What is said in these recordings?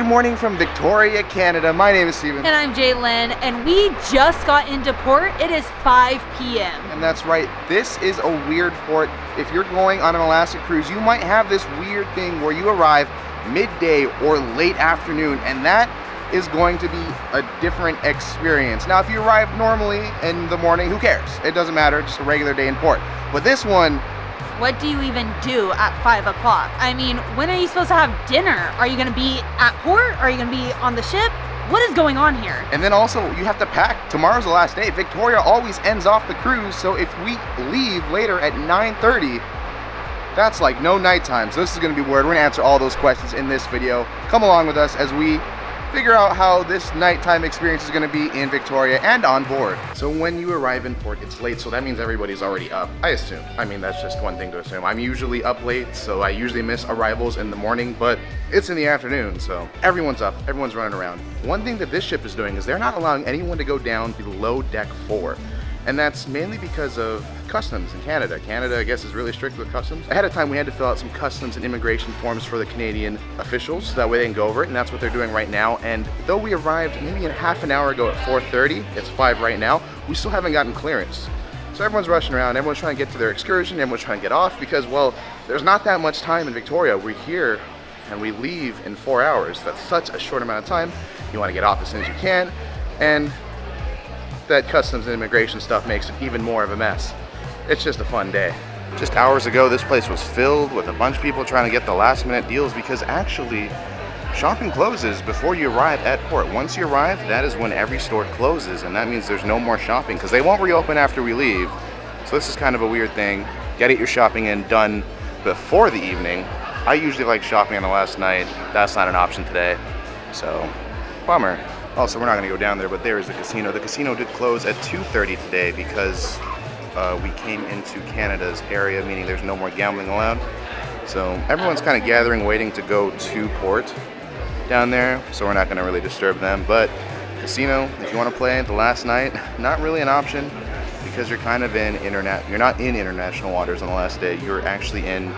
Good morning from Victoria, Canada. My name is Steven. And I'm Jalen, and we just got into port. It is 5 p.m. And that's right, this is a weird port. If you're going on an Alaska cruise, you might have this weird thing where you arrive midday or late afternoon, and that is going to be a different experience. Now, if you arrive normally in the morning, who cares? It doesn't matter, just a regular day in port. But this one, what do you even do at 5 o'clock? I mean, when are you supposed to have dinner? Are you to be at port? Are you to be on the ship? What is going on here? And then also, you have to pack. Tomorrow's the last day. Victoria always ends off the cruise, so if we leave later at 9.30, that's like no night time. So this is to be weird. We're to answer all those questions in this video. Come along with us as we figure out how this nighttime experience is going to be in Victoria and on board. So when you arrive in port, it's late, so that means everybody's already up, I assume. I mean, that's just one thing to assume. I'm usually up late, so I usually miss arrivals in the morning, but it's in the afternoon, so everyone's up, everyone's running around. One thing that this ship is doing is they're not allowing anyone to go down below deck four. And that's mainly because of customs in Canada. Canada, I guess, is really strict with customs. Ahead of time, we had to fill out some customs and immigration forms for the Canadian officials, so that way they can go over it, and that's what they're doing right now. And though we arrived maybe a half an hour ago at 4.30, it's 5 right now, we still haven't gotten clearance. So everyone's rushing around, everyone's trying to get to their excursion, everyone's trying to get off, because, well, there's not that much time in Victoria. We're here, and we leave in four hours. That's such a short amount of time. You want to get off as soon as you can, and that customs and immigration stuff makes it even more of a mess. It's just a fun day. Just hours ago, this place was filled with a bunch of people trying to get the last minute deals because actually, shopping closes before you arrive at port. Once you arrive, that is when every store closes, and that means there's no more shopping because they won't reopen after we leave. So this is kind of a weird thing. Gotta get your shopping in done before the evening. I usually like shopping on the last night. That's not an option today. So, bummer. Also, we're not going to go down there, but there is the casino. The casino did close at 2.30 today because uh, we came into Canada's area, meaning there's no more gambling allowed. So everyone's kind of gathering, waiting to go to port down there, so we're not going to really disturb them. But casino, if you want to play the last night, not really an option because you're kind of in internet. You're not in international waters on the last day. You're actually in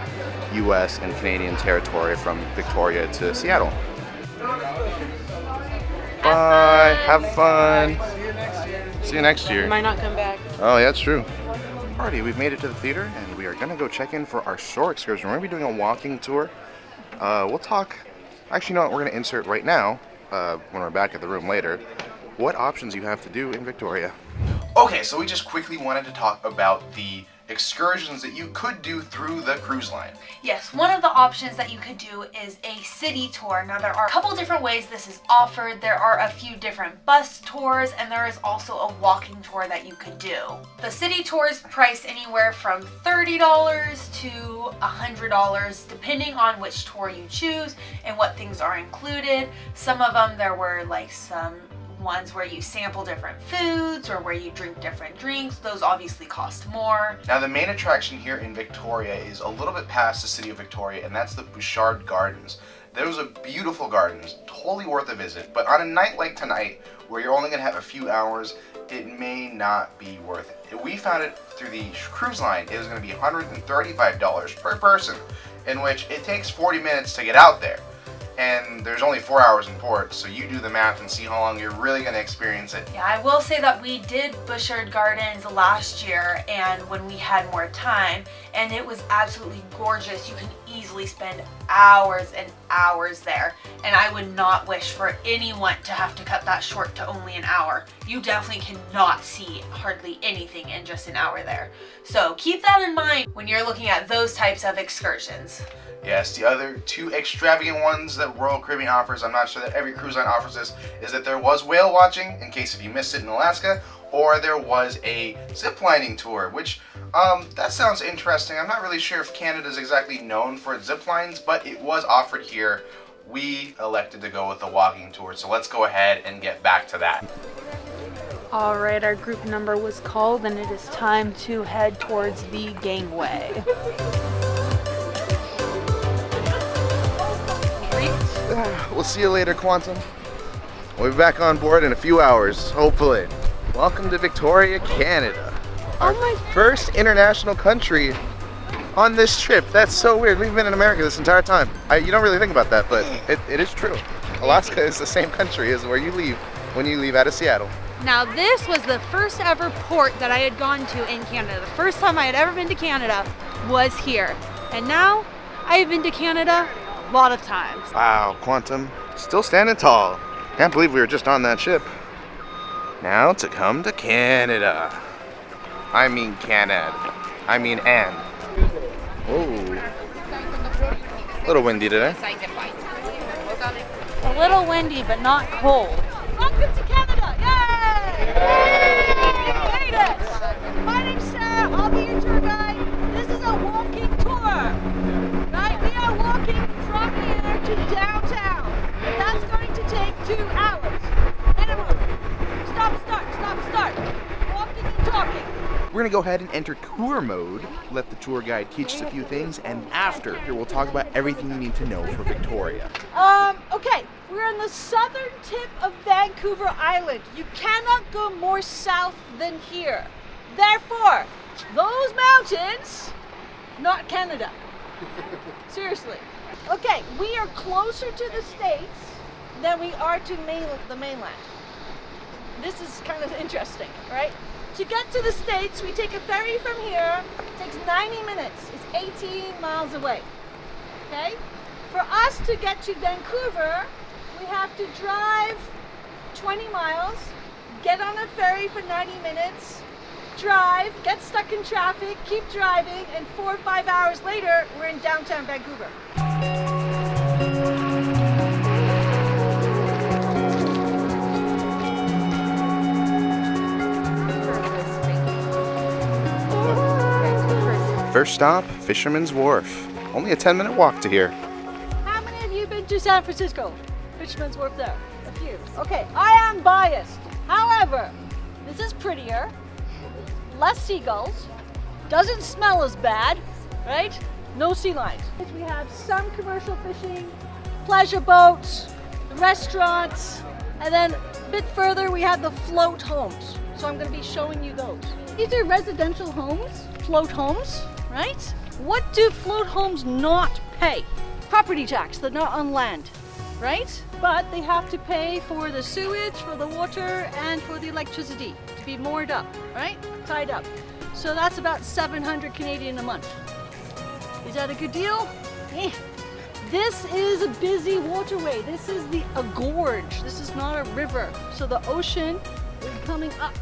U.S. and Canadian territory from Victoria to Seattle. Bye. Have fun. See you next year. See you next year. Might not come back. Oh, yeah, that's true. Alrighty, we've made it to the theater, and we are gonna go check in for our shore excursion. We're gonna be doing a walking tour. Uh, we'll talk. Actually, no, we're gonna insert right now. Uh, when we're back at the room later, what options you have to do in Victoria. Okay, so we just quickly wanted to talk about the excursions that you could do through the cruise line. Yes, one of the options that you could do is a city tour. Now there are a couple different ways this is offered. There are a few different bus tours and there is also a walking tour that you could do. The city tours price anywhere from $30 to $100 depending on which tour you choose and what things are included. Some of them there were like some ones where you sample different foods or where you drink different drinks. Those obviously cost more. Now the main attraction here in Victoria is a little bit past the city of Victoria and that's the Butchart Gardens. Those are beautiful gardens, totally worth a visit, but on a night like tonight, where you're only going to have a few hours, it may not be worth it. We found it through the cruise line, it was going to be $135 per person, in which it takes 40 minutes to get out there and there's only four hours in port, so you do the math and see how long you're really going to experience it. Yeah, I will say that we did Butchart Gardens last year and when we had more time, and it was absolutely gorgeous. You can easily spend hours and hours there, and I would not wish for anyone to have to cut that short to only an hour. You definitely cannot see hardly anything in just an hour there. So keep that in mind when you're looking at those types of excursions. Yes, the other two extravagant ones that Royal Caribbean offers, I'm not sure that every cruise line offers this, is that there was whale watching, in case if you missed it in Alaska, or there was a ziplining tour, which, um, that sounds interesting. I'm not really sure if Canada is exactly known for its zip lines, but it was offered here. We elected to go with the walking tour, so let's go ahead and get back to that. All right, our group number was called and it is time to head towards the gangway. We'll see you later, Quantum. We'll be back on board in a few hours, hopefully. Welcome to Victoria, Canada. Oh our oh my first international country on this trip. That's so weird. We've been in America this entire time. I, you don't really think about that, but it, it is true. Alaska is the same country as where you leave when you leave out of Seattle. Now, this was the first ever port that I had gone to in Canada. The first time I had ever been to Canada was here. And now I've been to Canada a lot of times. Wow, Quantum, still standing tall. Can't believe we were just on that ship. Now to come to Canada. I mean Canada. I mean and. Whoa. A little windy today. A little windy, but not cold. Welcome to Canada! We're gonna go ahead and enter tour mode, let the tour guide teach us a few things, and after, here we'll talk about everything you need to know for Victoria. Um, okay, we're on the southern tip of Vancouver Island. You cannot go more south than here. Therefore, those mountains, not Canada. Seriously. Okay, we are closer to the States than we are to main, the mainland. This is kind of interesting, right? To get to the States, we take a ferry from here. It takes 90 minutes. It's 18 miles away. Okay? For us to get to Vancouver, we have to drive 20 miles, get on a ferry for 90 minutes, drive, get stuck in traffic, keep driving, and four or five hours later, we're in downtown Vancouver. First stop, Fisherman's Wharf. Only a 10 minute walk to here. How many of you been to San Francisco? Fisherman's Wharf there. A few. Okay, I am biased. However, this is prettier, less seagulls, doesn't smell as bad, right? No sea lions. We have some commercial fishing, pleasure boats, restaurants, and then a bit further we have the float homes. So I'm going to be showing you those. These are residential homes, float homes, right? What do float homes not pay? Property tax, they're not on land, right? But they have to pay for the sewage, for the water, and for the electricity to be moored up, right? Tied up. So that's about 700 Canadian a month. Is that a good deal? Eh. This is a busy waterway. This is the a gorge. This is not a river. So the ocean is coming up.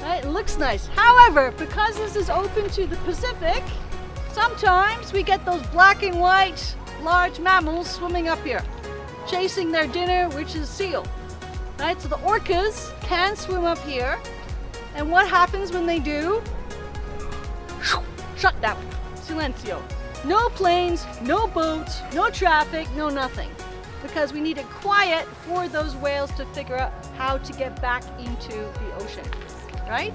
Right? It looks nice. However, because this is open to the Pacific, sometimes we get those black and white large mammals swimming up here, chasing their dinner, which is seal. Right? So the orcas can swim up here. And what happens when they do? Shut down. Silencio. No planes, no boats, no traffic, no nothing. Because we need it quiet for those whales to figure out how to get back into the ocean. Right?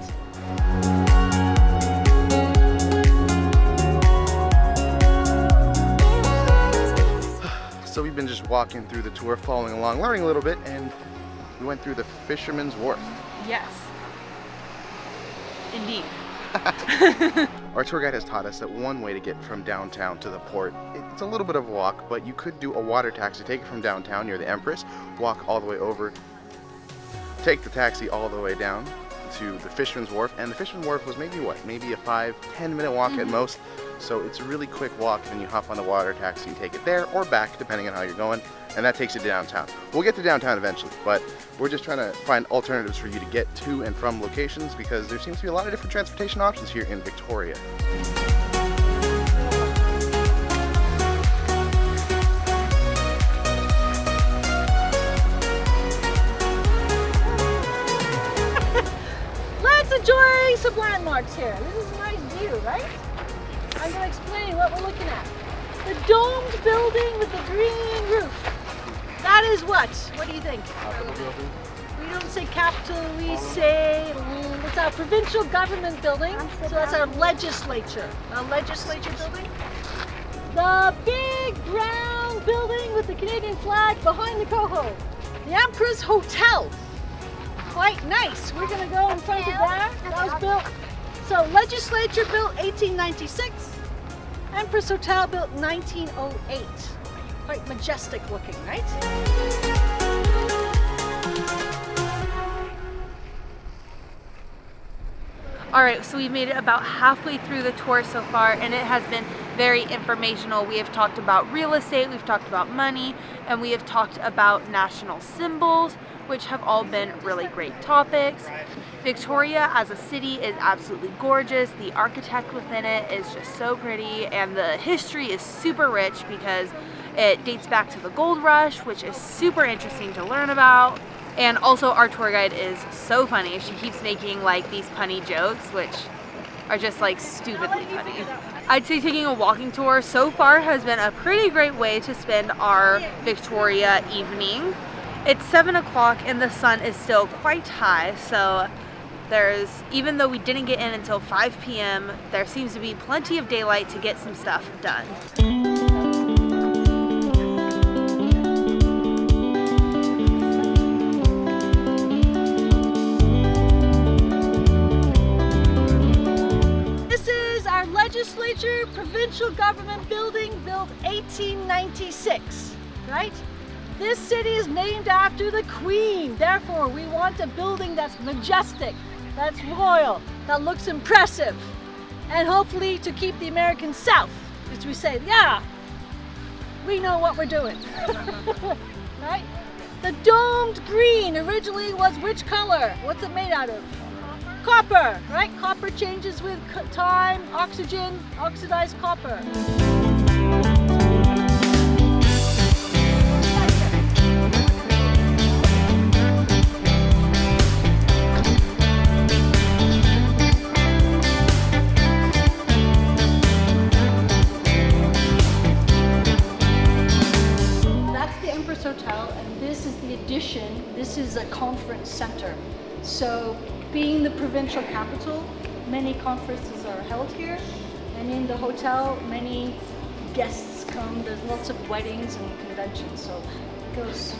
So we've been just walking through the tour, following along, learning a little bit, and we went through the Fisherman's Wharf. Yes. Indeed. Our tour guide has taught us that one way to get from downtown to the port, it's a little bit of a walk, but you could do a water taxi, take it from downtown near the Empress, walk all the way over, take the taxi all the way down to the Fisherman's Wharf, and the Fisherman's Wharf was maybe what, maybe a five, ten minute walk at mm-hmm. most. So it's a really quick walk, and you hop on the water taxi and take it there or back, depending on how you're going, and that takes you to downtown. We'll get to downtown eventually, but we're just trying to find alternatives for you to get to and from locations because there seems to be a lot of different transportation options here in Victoria. Enjoy some landmarks here. This is a nice view, right? I'm going to explain what we're looking at. The domed building with the green roof. That is what? What do you think? We don't say capital, we say mm, it's our provincial government building. So that's our legislature. Our legislature building. The big brown building with the Canadian flag behind the coho. The Empress Hotel. Quite nice. We're gonna go in front of that. That was built. So legislature built 1896. Empress Hotel built 1908. quite majestic looking, right? All right, so we've made it about halfway through the tour so far and it has been very informational. We have talked about real estate, we've talked about money, and we have talked about national symbols, which have all been really great topics. Victoria as a city is absolutely gorgeous. The architect within it is just so pretty and the history is super rich because it dates back to the gold rush, which is super interesting to learn about. And also our tour guide is so funny. She keeps making like these punny jokes, which are just like stupidly funny. I'd say taking a walking tour so far has been a pretty great way to spend our Victoria evening. It's seven o'clock and the sun is still quite high, so there's, even though we didn't get in until 5 p.m., there seems to be plenty of daylight to get some stuff done. Provincial government building built 1896, right? This city is named after the Queen. Therefore, we want a building that's majestic, that's royal, that looks impressive, and hopefully to keep the American South, as we say, yeah, we know what we're doing, right? The domed green originally was which color? What's it made out of? Copper, right? Copper changes with time, oxygen, oxidized copper. The hotel, many guests come. There's lots of weddings and conventions, so it goes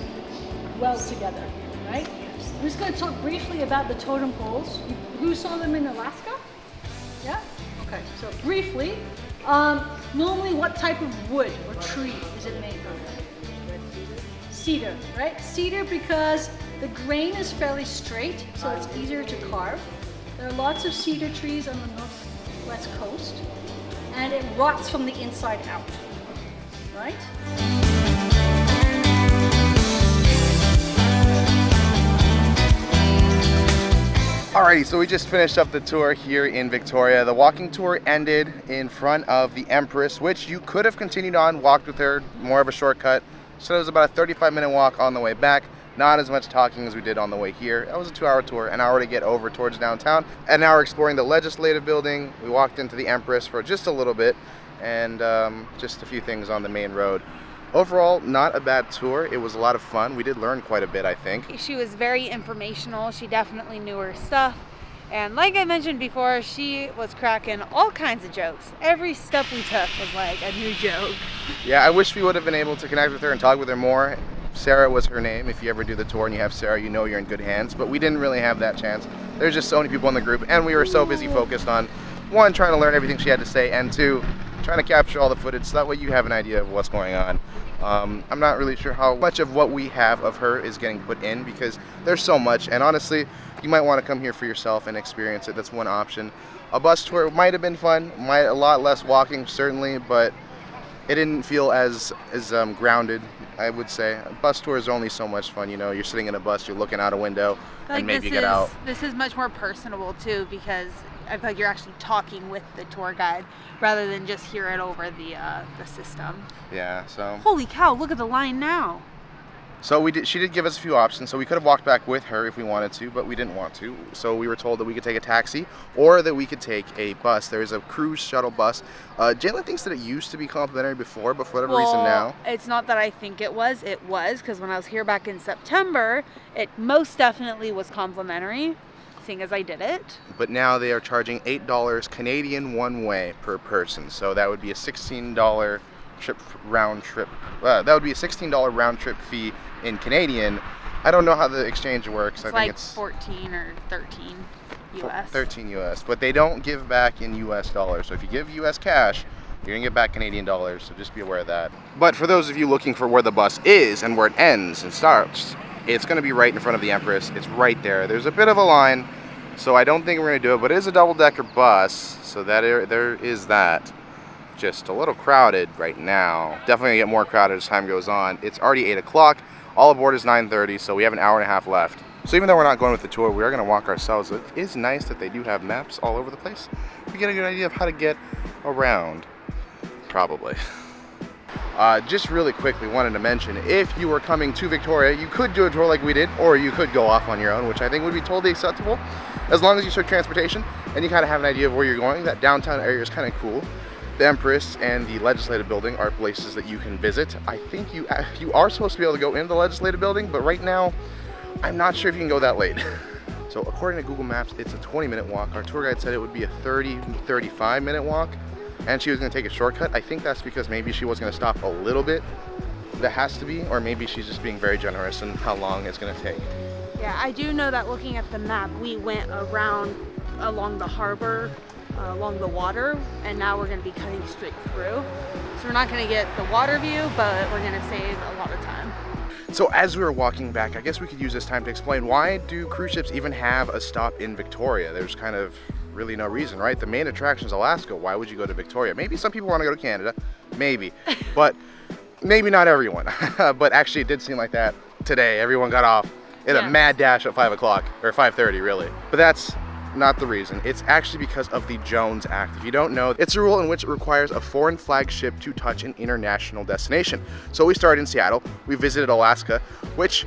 well together, right? I'm just going to talk briefly about the totem poles. Who saw them in Alaska? Yeah? Okay, so briefly, um, normally what type of wood or tree is it made from? Cedar, Cedar, right? Cedar because the grain is fairly straight, so it's easier to carve. There are lots of cedar trees on the northwest coast, and it rots from the inside out, right? Alrighty, so we just finished up the tour here in Victoria. The walking tour ended in front of the Empress, which you could have continued on, walked with her, more of a shortcut. So it was about a 35 minute walk on the way back. Not as much talking as we did on the way here. That was a two hour tour, an hour to get over towards downtown, an hour exploring the legislative building. We walked into the Empress for just a little bit and um, just a few things on the main road. Overall, not a bad tour. It was a lot of fun. We did learn quite a bit, I think. She was very informational. She definitely knew her stuff. And like I mentioned before, she was cracking all kinds of jokes. Every step we took was like a new joke. Yeah, I wish we would have been able to connect with her and talk with her more. Sarah was her name. If you ever do the tour and you have Sarah, you know you're in good hands. But we didn't really have that chance. There's just so many people in the group, and we were so busy focused on one, trying to learn everything she had to say, and two, trying to capture all the footage so that way you have an idea of what's going on. Um, I'm not really sure how much of what we have of her is getting put in because there's so much, and honestly, you might want to come here for yourself and experience it. That's one option. A bus tour might have been fun, might a lot less walking certainly, but it didn't feel as as um, grounded. I would say a bus tour is only so much fun. You know, you're sitting in a bus, you're looking out a window, Like and maybe this you get is out. this is much more personable too because I feel like you're actually talking with the tour guide rather than just hear it over the uh, the system. Yeah. So Holy cow! Look at the line now. So we did. She did give us a few options. So we could have walked back with her if we wanted to, but we didn't want to. So we were told that we could take a taxi or that we could take a bus. There's a cruise shuttle bus. Uh, Jalen thinks that it used to be complimentary before, but for whatever reason now. It's not that I think it was. It was because when I was here back in September, it most definitely was complimentary, seeing as I did it. but now they are charging eight dollars Canadian one way per person. So that would be a sixteen dollar trip round trip. Uh, that would be a sixteen dollar round trip fee in Canadian. I don't know how the exchange works. It's I think like it's 14 or 13 US. 13 US, but they don't give back in US dollars. So if you give US cash, You're gonna get back Canadian dollars, so just be aware of that. But for those of you looking for where the bus is and where it ends and starts, it's gonna be right in front of the Empress. It's right there. There's a bit of a line, so I don't think we're gonna do it, but it is a double-decker bus, so that er, there is that. Just a little crowded right now. Definitely gonna get more crowded as time goes on. It's already eight o'clock. All aboard is 9.30, so we have an hour and a half left. So even though we're not going with the tour, we are gonna walk ourselves. It is nice that they do have maps all over the place. We get a good idea of how to get around probably. Uh, just really quickly wanted to mention, if you were coming to Victoria, you could do a tour like we did, or you could go off on your own, which I think would be totally acceptable, as long as you took transportation and you kind of have an idea of where you're going. That downtown area is kind of cool. The Empress and the Legislative Building are places that you can visit. I think you uh, you are supposed to be able to go into the Legislative Building, but right now, I'm not sure if you can go that late. so according to Google Maps, it's a 20 minute walk. Our tour guide said it would be a 30, 35 minute walk and she was gonna take a shortcut. I think that's because maybe she was gonna stop a little bit. That has to be, or maybe she's just being very generous in how long it's gonna take. Yeah, I do know that looking at the map, we went around along the harbor, uh, along the water, and now we're gonna be cutting straight through. So we're not gonna get the water view, but we're gonna save a lot of time. So as we were walking back, I guess we could use this time to explain why do cruise ships even have a stop in Victoria? There's kind of really no reason, right? The main attraction is Alaska. Why would you go to Victoria? Maybe some people want to go to Canada, maybe, but maybe not everyone. but actually, it did seem like that today. Everyone got off in yeah. a mad dash at five o'clock or 5:30, really. But that's not the reason. It's actually because of the Jones Act. If you don't know, it's a rule in which it requires a foreign flagship to touch an international destination. So we started in Seattle. We visited Alaska, which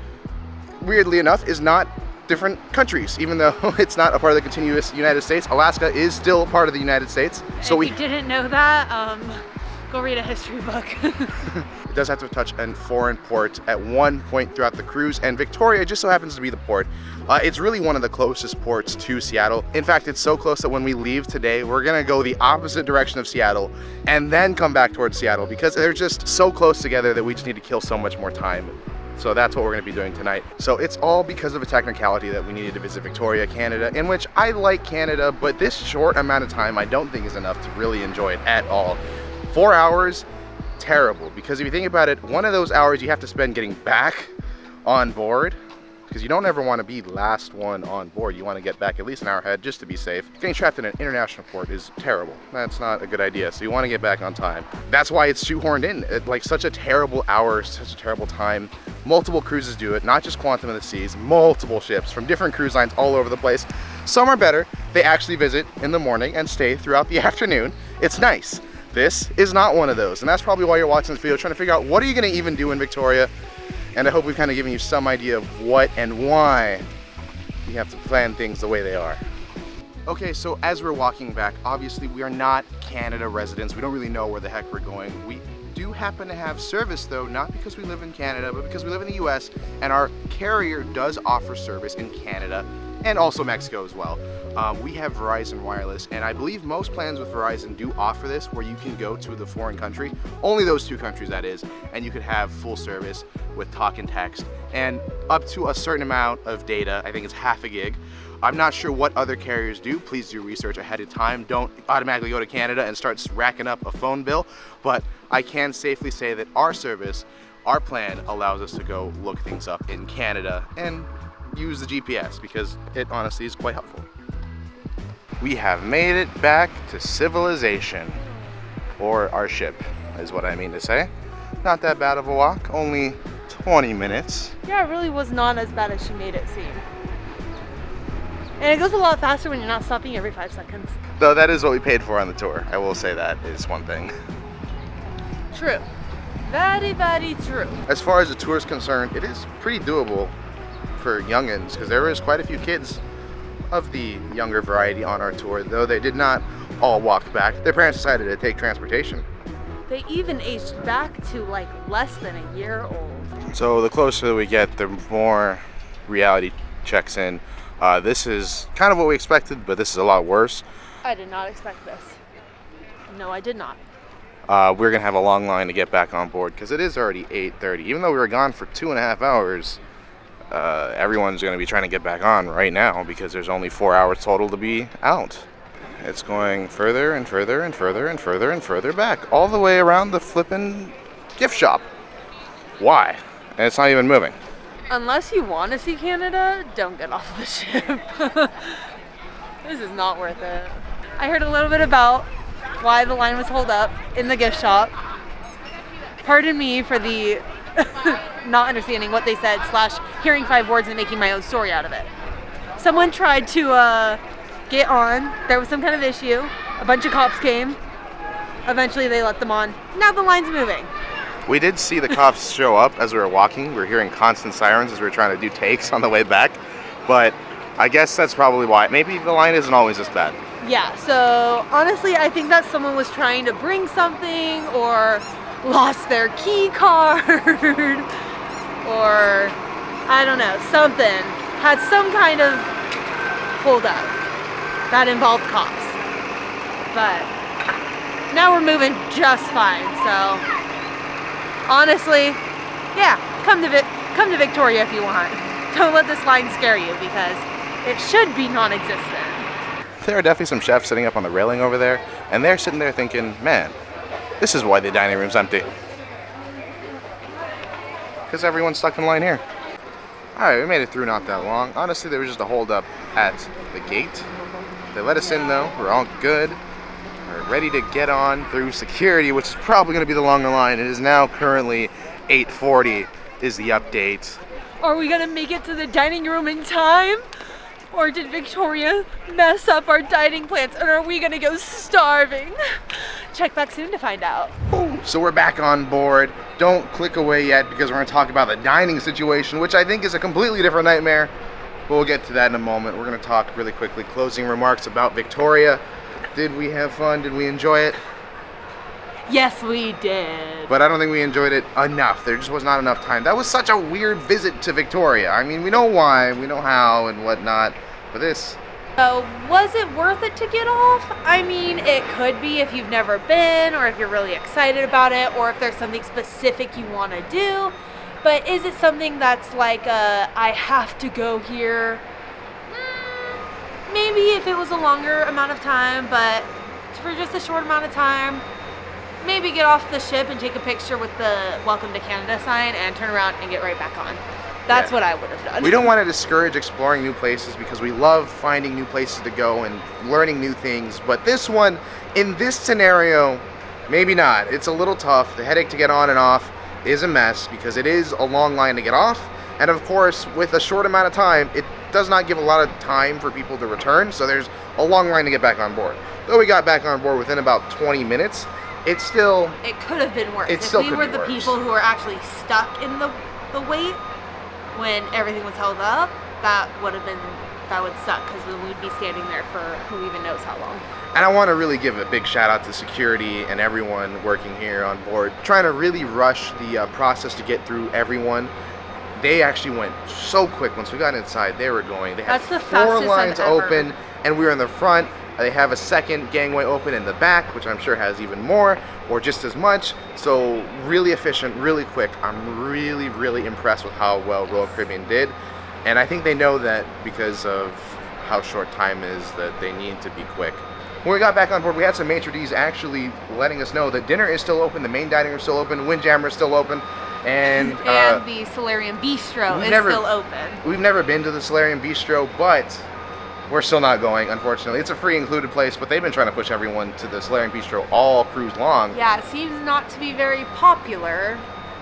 weirdly enough is not different countries. Even though it's not a part of the continuous United States, Alaska is still part of the United States. So if we didn't know that, um, go read a history book. it does have to touch a foreign port at one point throughout the cruise, and Victoria just so happens to be the port. Uh, it's really one of the closest ports to Seattle. In fact, it's so close that when we leave today, we're gonna go the opposite direction of Seattle and then come back towards Seattle because they're just so close together that we just need to kill so much more time so that's what we're gonna be doing tonight. So it's all because of a technicality that we needed to visit Victoria, Canada, in which I like Canada, but this short amount of time I don't think is enough to really enjoy it at all. Four hours, terrible, because if you think about it, one of those hours you have to spend getting back on board because you don't ever want to be the last one on board. You want to get back at least an hour ahead just to be safe. Getting trapped in an international port is terrible. That's not a good idea. So you want to get back on time. That's why it's shoehorned in. It, like such a terrible hour, such a terrible time. Multiple cruises do it, not just Quantum of the Seas, multiple ships from different cruise lines all over the place. Some are better. They actually visit in the morning and stay throughout the afternoon. It's nice. This is not one of those. And that's probably why you're watching this video, trying to figure out what are you gonna even do in Victoria and I hope we've kind of given you some idea of what and why you have to plan things the way they are. Okay, so as we're walking back, obviously we are not Canada residents. We don't really know where the heck we're going. We do happen to have service though, not because we live in Canada, but because we live in the US and our carrier does offer service in Canada and also Mexico as well. Um, we have Verizon Wireless, and I believe most plans with Verizon do offer this where you can go to the foreign country, only those two countries that is, and you could have full service with talk and text and up to a certain amount of data. I think it's half a gig. I'm not sure what other carriers do. Please do research ahead of time. Don't automatically go to Canada and start racking up a phone bill. But I can safely say that our service, our plan allows us to go look things up in Canada and use the GPS because it honestly is quite helpful. We have made it back to civilization, or our ship is what I mean to say. Not that bad of a walk, only 20 minutes. Yeah, it really was not as bad as she made it seem. And it goes a lot faster when you're not stopping every five seconds. Though that is what we paid for on the tour. I will say that is one thing. True. Very, very true. As far as the tour is concerned, it is pretty doable for youngins because there was quite a few kids of the younger variety on our tour, though they did not all walk back. Their parents decided to take transportation. They even aged back to like less than a year old. So the closer we get, the more reality checks in. Uh, this is kind of what we expected, but this is a lot worse. I did not expect this. No, I did not. Uh, we're gonna have a long line to get back on board because it is already 8:30. Even though we were gone for two and a half hours, uh, everyone's going to be trying to get back on right now because there's only four hours total to be out. it's going further and further and further and further and further back, all the way around the flippin' gift shop. Why? And it's not even moving. Unless you want to see Canada, don't get off the ship. this is not worth it. I heard a little bit about why the line was holed up in the gift shop. Pardon me for the not understanding what they said slash hearing five words and making my own story out of it. Someone tried to uh, get on. There was some kind of issue. A bunch of cops came. Eventually, they let them on. Now the line's moving. We did see the cops show up as we were walking. We were hearing constant sirens as we were trying to do takes on the way back. But I guess that's probably why. Maybe the line isn't always this bad. Yeah, so honestly, I think that someone was trying to bring something or lost their key card or I don't know, something. Had some kind of holdup that involved cops. But now we're moving just fine, so honestly, yeah, come to come to Victoria if you want. Don't let this line scare you because it should be non-existent. There are definitely some chefs sitting up on the railing over there, and they're sitting there thinking, man, this is why the dining room's empty. Because everyone's stuck in line here. Alright, we made it through not that long. Honestly, there was just a holdup at the gate. They let us in though. We're all good. We're ready to get on through security, which is probably going to be the longer line. It is now currently 8.40 is the update. Are we gonna make it to the dining room in time? Or did Victoria mess up our dining plans and are we gonna go starving? Check back soon to find out. So we're back on board. Don't click away yet because we're going to talk about the dining situation, which I think is a completely different nightmare. But we'll get to that in a moment. We're going to talk really quickly. Closing remarks about Victoria. Did we have fun? Did we enjoy it? Yes, we did. But I don't think we enjoyed it enough. There just was not enough time. That was such a weird visit to Victoria. I mean, we know why, we know how, and whatnot. But this, So, was it worth it to get off? I mean, it could be if you've never been, or if you're really excited about it, or if there's something specific you want to do. But is it something that's like a, I have to go here? Mm, Maybe if it was a longer amount of time, but for just a short amount of time, maybe get off the ship and take a picture with the Welcome to Canada sign and turn around and get right back on. That's Yeah. what I would have done. we don't want to discourage exploring new places because we love finding new places to go and learning new things. But this one, in this scenario, maybe not. It's a little tough. The headache to get on and off is a mess because it is a long line to get off. And of course, with a short amount of time, it does not give a lot of time for people to return. So there's a long line to get back on board. Though we got back on board within about 20 minutes, it's still It could have been worse. It if still we were the worse. people who were actually stuck in the the wait when everything was held up, that would have been that would suck because then we'd be standing there for who even knows how long. And I want to really give a big shout out to security and everyone working here on board, trying to really rush the uh, process to get through everyone. They actually went so quick once we got inside. They were going. They had That's the four fastest I've lines ever- open, and we were in the front. They have a second gangway open in the back, which I'm sure has even more or just as much. So really efficient, really quick. I'm really, really impressed with how well Royal Caribbean did, and I think they know that because of how short time is that they need to be quick. When we got back on board, we had some maitre d's actually letting us know that dinner is still open, the main dining room is still open, Windjammer is still open, and, uh, and the Solarium Bistro is never- still open. we've never been to the Solarium Bistro, but we're still not going, unfortunately. It's a free included place, but they've been trying to push everyone to the Solarium Bistro all cruise long. Yeah, it seems not to be very popular.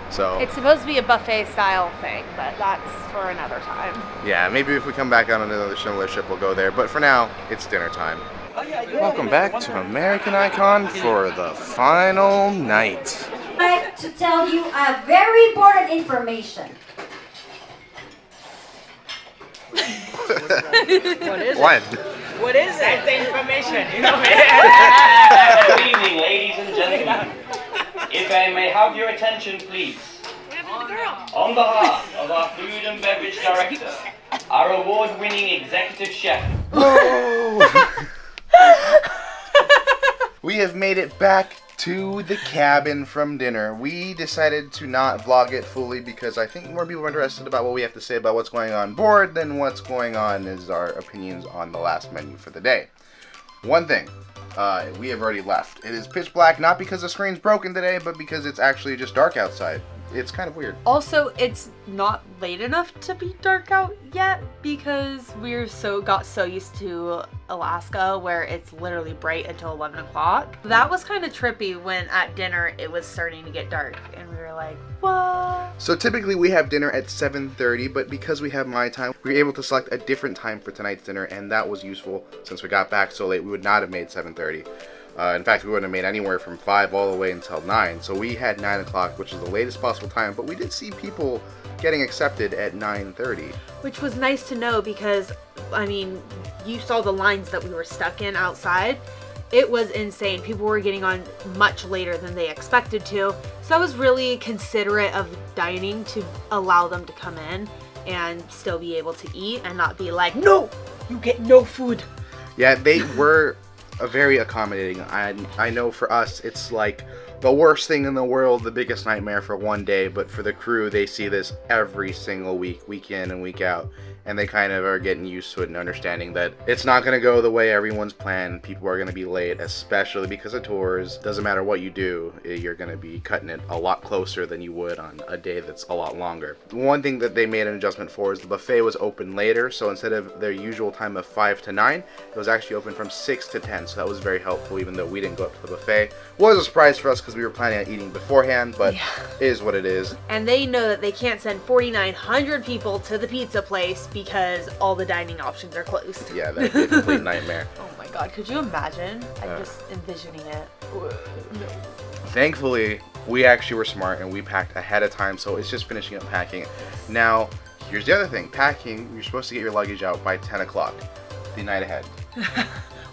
So It's supposed to be a buffet style thing, but that's for another time. yeah, maybe if we come back on another similar ship, we'll go there. But for now, it's dinner time. Welcome back to American Icon for the final night. I'd like to tell you a very important information. When? What is it? That's the information, you know. Good evening, ladies and gentlemen. If I may have your attention, please. On behalf of our food and beverage director, our award-winning executive chef, We have made it back to the cabin from dinner. We decided to not vlog it fully because I think more people are interested about what we have to say about what's going on board than what's going on is our opinions on the last menu for the day. One thing, uh, we have already left. It is pitch black, not because the screen's broken today, but because it's actually just dark outside. It's kind of weird. Also, it's not late enough to be dark out yet because we're so got so used to Alaska where it's literally bright until 11 o'clock. That was kind of trippy when at dinner it was starting to get dark and we were like, what? So typically we have dinner at 7.30, but because we have my time, we were able to select a different time for tonight's dinner, and that was useful since we got back so late. We would not have made 7.30. Uh, in fact, we wouldn't have made anywhere from 5 all the way until 9. So we had 9 o'clock, which is the latest possible time, but we did see people getting accepted at 9.30. Which was nice to know because, I mean, you saw the lines that we were stuck in outside. It was insane. People were getting on much later than they expected to. So I was really considerate of dining to allow them to come in and still be able to eat and not be like, no, you get no food. Yeah, they were very accommodating. I I know for us it's like the worst thing in the world, the biggest nightmare for one day, but for the crew they see this every single week, week in and week out, and they kind of are getting used to it and understanding that it's not going to go the way everyone's planned. People are going to be late, especially because of tours. Doesn't matter what you do, eh, you're going to be cutting it a lot closer than you would on a day that's a lot longer. One thing that they made an adjustment for is the buffet was open later, so instead of their usual time of 5 to 9, it was actually open from 6 to 10, so that was very helpful even though we didn't go up to the buffet. Was a surprise for us because we were planning on eating beforehand, but Yeah. it is what it is. And they know that they can't send 4,900 people to the pizza place because all the dining options are closed. Yeah, that'd be a complete nightmare. Oh my god, could you imagine? I'm Uh. just envisioning it. Thankfully, we actually were smart and we packed ahead of time, so it's just finishing up packing. Now, here's the other thing. Packing, you're supposed to get your luggage out by 10 o'clock, the night ahead.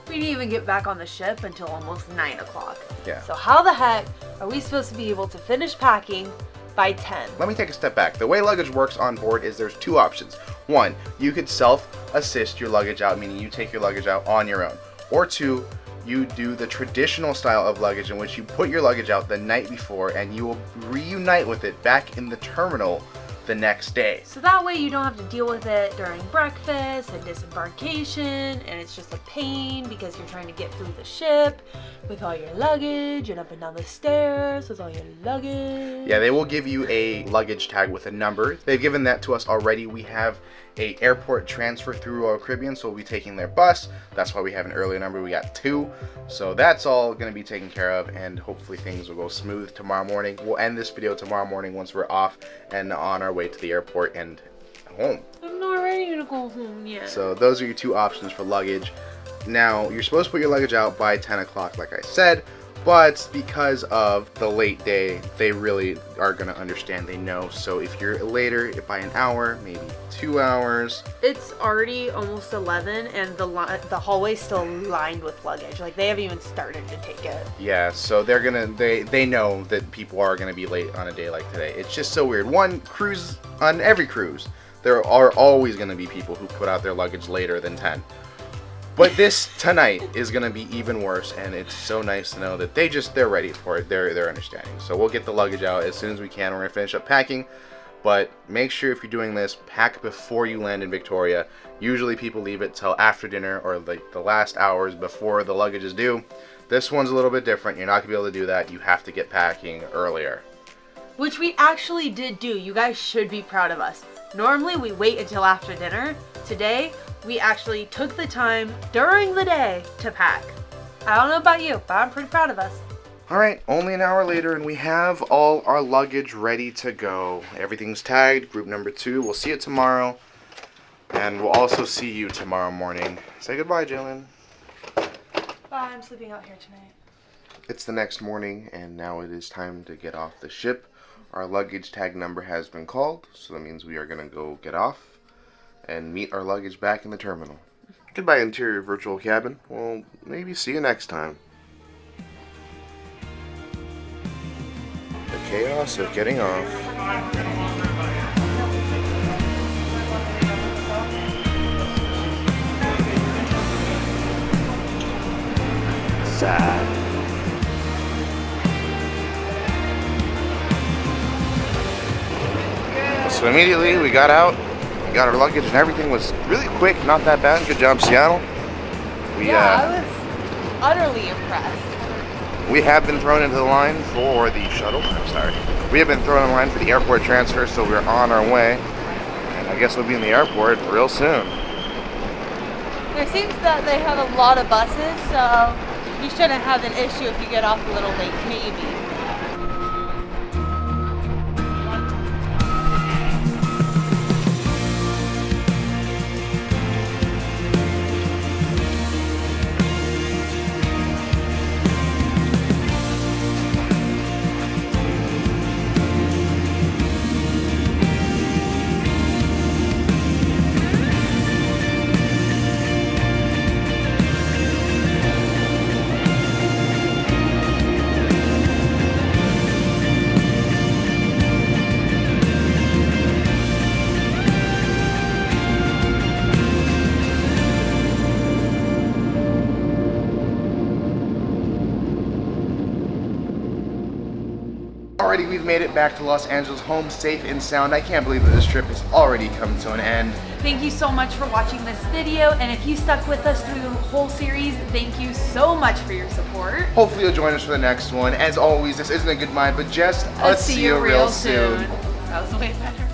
We didn't even get back on the ship until almost 9 o'clock. Yeah. So how the heck are we supposed to be able to finish packing by 10? Let me take a step back. The way luggage works on board is there's two options. One, you could self-assist your luggage out, meaning you take your luggage out on your own. Or two, you do the traditional style of luggage in which you put your luggage out the night before and you will reunite with it back in the terminal the next day. So that way you don't have to deal with it during breakfast and disembarkation and it's just a pain because you're trying to get through the ship with all your luggage and up and down the stairs with all your luggage. Yeah, they will give you a luggage tag with a number. They've given that to us already. We have a airport transfer through Royal Caribbean, so we'll be taking their bus. That's why we have an earlier number. We got two. So that's all going to be taken care of, and hopefully things will go smooth tomorrow morning. We'll end this video tomorrow morning once we're off and on our way to the airport and home. I'm not ready to go home yet. So those are your two options for luggage. Now, you're supposed to put your luggage out by 10 o'clock, like I said, but because of the late day, they really are going to understand. They know. So if you're later by an hour, maybe two hours, It's already almost 11 and the the hallway's still lined with luggage. Like they haven't even started to take it. yeah. So they're gonna they they know that people are gonna be late on a day like today. It's just so weird. One cruise on every cruise, there are always gonna be people who put out their luggage later than 10. But this tonight is gonna be even worse, and it's so nice to know that they just they're ready for it. They're they're understanding. So we'll get the luggage out as soon as we can. We're gonna finish up packing, but make sure if you're doing this, pack before you land in Victoria. Usually people leave it till after dinner or like the last hours before the luggage is due. This one's a little bit different. You're not gonna be able to do that. You have to get packing earlier. Which we actually did do. You guys should be proud of us. Normally we wait until after dinner. Today, we actually took the time during the day to pack. I don't know about you, but I'm pretty proud of us. All right, only an hour later, and we have all our luggage ready to go. Everything's tagged. Group number two. We'll see you tomorrow, and we'll also see you tomorrow morning. Say goodbye, Jalen. Bye, I'm sleeping out here tonight. It's the next morning, and now it is time to get off the ship. Our luggage tag number has been called, so that means we are gonna go get off and meet our luggage back in the terminal. Goodbye, interior virtual cabin. We'll maybe see you next time. The chaos of getting off. Sad. So immediately we got out, we got our luggage, and everything was really quick, not that bad. Good job, Seattle. We, Yeah, uh, I was utterly impressed. We have been thrown into the line for the shuttle. I'm sorry. We have been thrown in line for the airport transfer, so we're on our way. And I guess we'll be in the airport real soon. There seems that they have a lot of buses, so you shouldn't have an issue if you get off a little late, maybe. Made it back to Los Angeles home safe and sound. I can't believe that this trip has already come to an end. Thank you so much for watching this video, and if you stuck with us through the whole series, thank you so much for your support. Hopefully, you'll join us for the next one. As always, this isn't a good mind, but just I'll uh, see you real soon. That was way better.